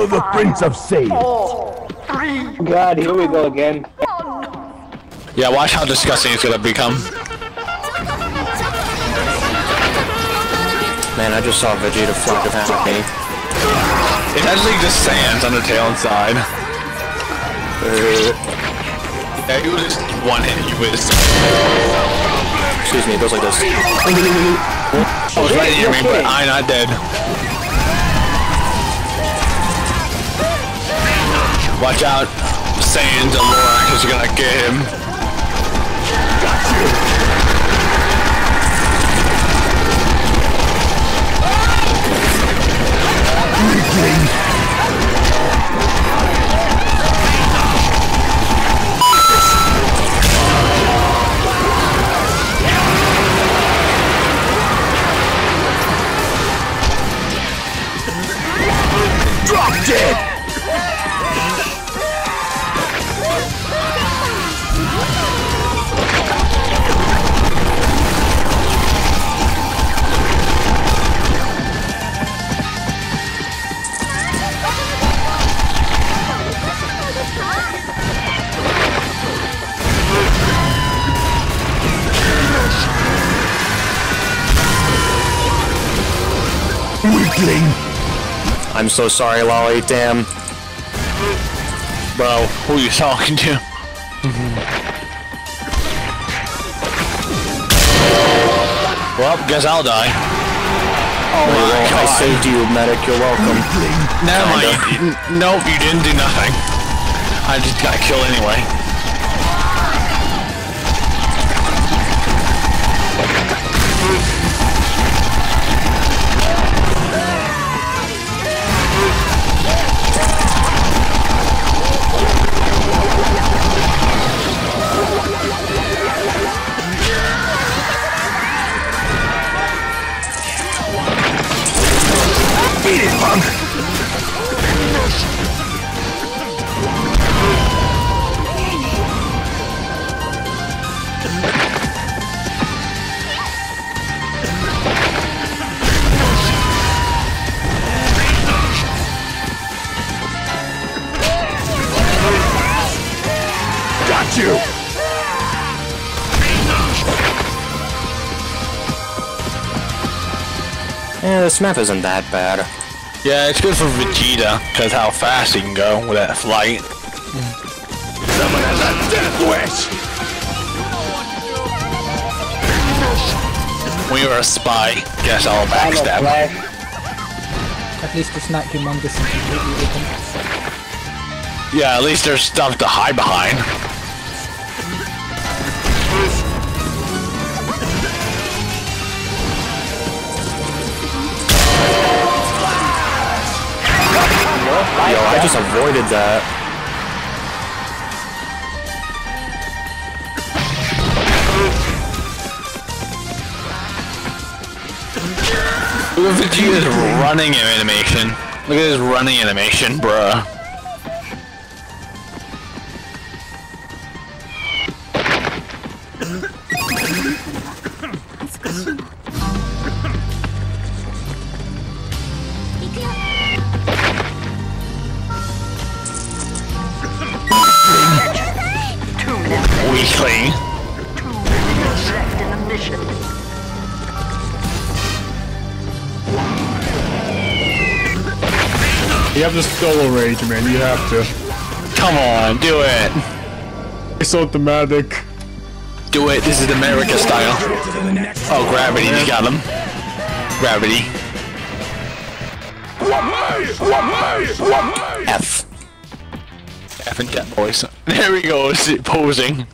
Hail the Prince of Sage! God, here we go again. Yeah, watch how disgusting it's gonna become. Man, I just saw Vegeta fly past me. It actually just sands on the tail inside. Yeah, you just one hit you with. Excuse me, it goes like this. I was right near me, but I'm not dead. Watch out, Sans and Lorax is gonna get him. Drop dead! Weakling! I'm so sorry, Lolly. Damn. Bro, who are you talking to? Mm-hmm. well, guess I'll die. Oh my I God. saved you, medic. You're welcome. Never mind. you- n- Nope, you didn't do nothing. I just got killed anyway. Beat it, punk! Got you! Yeah, this map isn't that bad. Yeah, it's good for Vegeta, because how fast he can go with that flight. Someone has a death wish! When you're a spy, guess I'll backstab. flash. At least it's not humongous and completely open. Yeah, at least there's stuff to hide behind. Yo, I just avoided that. Look at Vegeta's running animation. Look at his running animation, bruh. Weakling. left in the mission. You have to solo rage, man. You have to. Come on, do it. It's automatic. Do it. This is America style. Oh, gravity. You got him. Gravity. F. F and Jet Boys. There we go. Posing.